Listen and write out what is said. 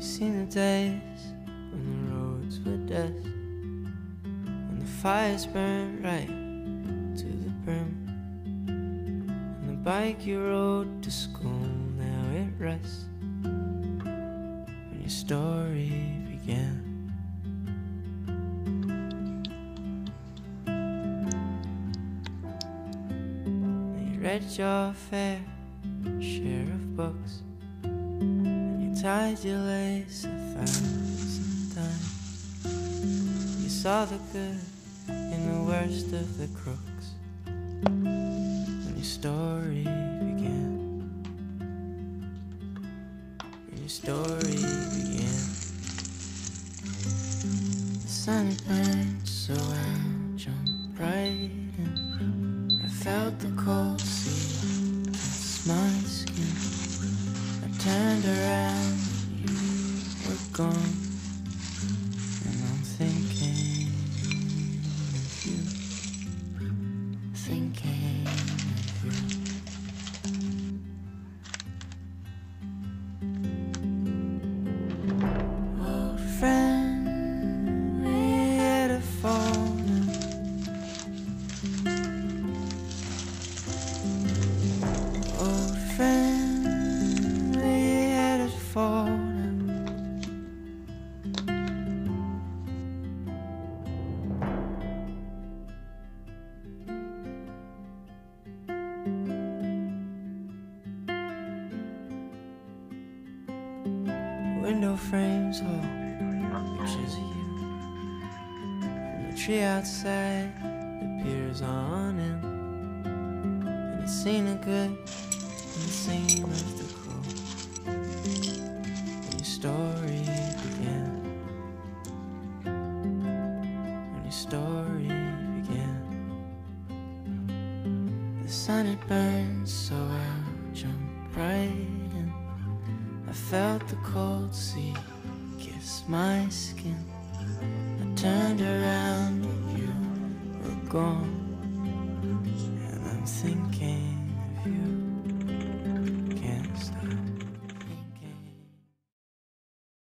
You seen the days when the roads were dust, when the fires burned right to the brim, and the bike you rode to school now it rests. When your story began. You read your fair share of books. Tied your lace a thousand times. You saw the good in the worst of the crooks. When your story began. When your story began. The sun burned, so I jumped right in. I felt the cold sea kiss my turned around, you were gone. And I'm thinking of you. Thinking of you. Window frames hold pictures of you. And the tree outside appears on in. And it's seen the good and the scene of the cruel. When your story began. When your story began. The sun it burns, so I'll jump right. I felt the cold sea kiss my skin. I turned around and you were gone. And I'm thinking of you.